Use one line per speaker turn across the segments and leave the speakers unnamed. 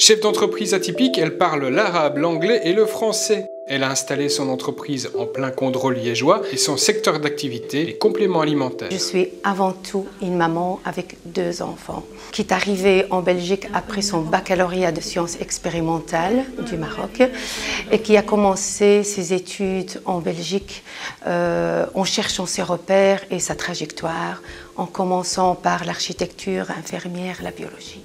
Chef d'entreprise atypique, elle parle l'arabe, l'anglais et le français. Elle a installé son entreprise en plein contrôle liégeois et son secteur d'activité, les compléments alimentaires.
Je suis avant tout une maman avec deux enfants qui est arrivée en Belgique après son baccalauréat de sciences expérimentales du Maroc et qui a commencé ses études en Belgique euh, en cherchant ses repères et sa trajectoire, en commençant par l'architecture, infirmière, la biologie.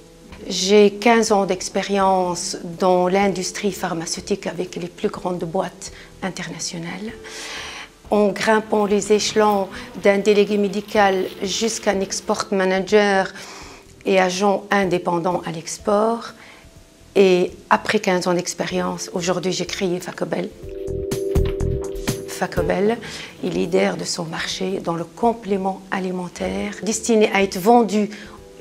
J'ai 15 ans d'expérience dans l'industrie pharmaceutique avec les plus grandes boîtes internationales. En grimpant les échelons d'un délégué médical jusqu'à un export manager et agent indépendant à l'export. Et après 15 ans d'expérience, aujourd'hui j'ai créé Facobel. Facobel est leader de son marché dans le complément alimentaire destiné à être vendu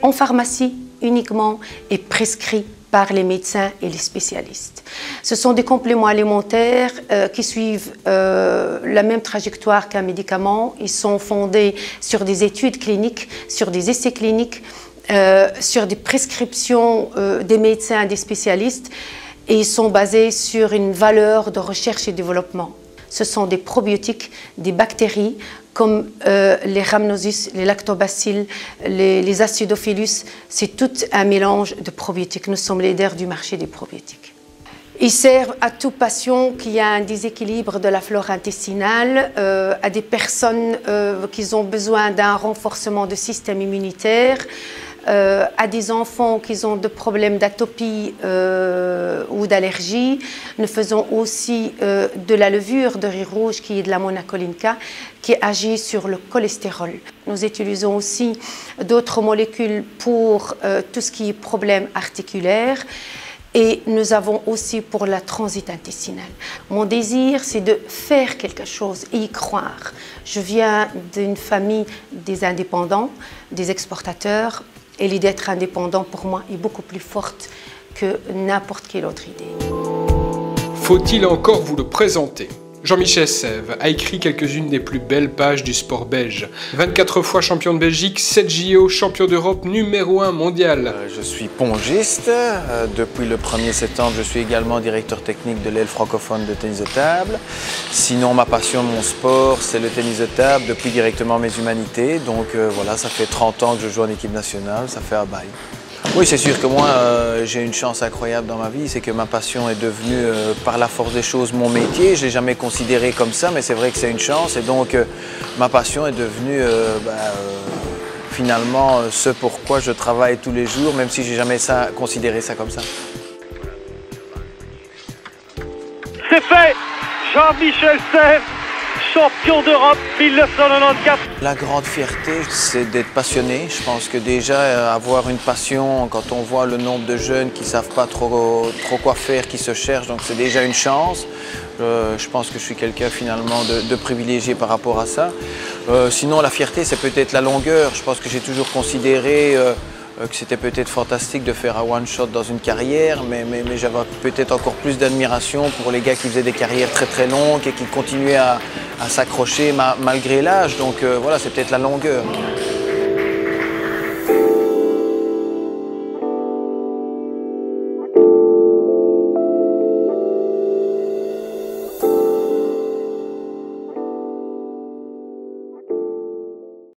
en pharmacie uniquement et prescrit par les médecins et les spécialistes. Ce sont des compléments alimentaires euh, qui suivent euh, la même trajectoire qu'un médicament. Ils sont fondés sur des études cliniques, sur des essais cliniques, euh, sur des prescriptions des médecins et des spécialistes et ils sont basés sur une valeur de recherche et développement. Ce sont des probiotiques, des bactéries comme euh, les rhamnosus, les lactobacilles, les, acidophilus. C'est tout un mélange de probiotiques. Nous sommes leaders du marché des probiotiques. Ils servent à tout patient qui a un déséquilibre de la flore intestinale, euh, à des personnes euh, qui ont besoin d'un renforcement du système immunitaire, euh, à des enfants qui ont des problèmes d'atopie euh, ou d'allergie. Nous faisons aussi euh, de la levure de riz rouge qui est de la monacolinca qui agit sur le cholestérol. Nous utilisons aussi d'autres molécules pour tout ce qui est problème articulaire. Et nous avons aussi pour la transit intestinale. Mon désir, c'est de faire quelque chose et y croire. Je viens d'une famille des indépendants, des exportateurs. Et l'idée d'être indépendant, pour moi, est beaucoup plus forte que n'importe quelle autre idée.
Faut-il encore vous le présenter? Jean-Michel Sèvres a écrit quelques-unes des plus belles pages du sport belge. 24 fois champion de Belgique, 7 JO, champion d'Europe, numéro 1 mondial.
Euh, je suis pongiste. Euh, depuis le 1er septembre, je suis également directeur technique de l'aile francophone de tennis de table. Sinon, ma passion, mon sport, c'est le tennis de table depuis directement mes humanités. Donc euh, voilà, ça fait 30 ans que je joue en équipe nationale, ça fait un bail. Oui, c'est sûr que moi, euh, j'ai une chance incroyable dans ma vie, c'est que ma passion est devenue, euh, par la force des choses, mon métier. Je ne l'ai jamais considéré comme ça, mais c'est vrai que c'est une chance. Et donc, euh, ma passion est devenue bah, finalement ce pourquoi je travaille tous les jours, même si je n'ai jamais considéré ça comme ça.
C'est fait Jean-Michel Serre champion d'Europe 1994.
La grande fierté, c'est d'être passionné. Je pense que déjà, euh, avoir une passion, quand on voit le nombre de jeunes qui ne savent pas trop, quoi faire, qui se cherchent, donc c'est déjà une chance. Euh, je pense que je suis quelqu'un finalement de, privilégié par rapport à ça. Euh, sinon, la fierté, c'est peut-être la longueur. Je pense que j'ai toujours considéré que c'était peut-être fantastique de faire un one-shot dans une carrière, mais, mais, j'avais peut-être encore plus d'admiration pour les gars qui faisaient des carrières très très longues et qui continuaient à, s'accrocher malgré l'âge. Donc euh, voilà, c'est peut-être la longueur.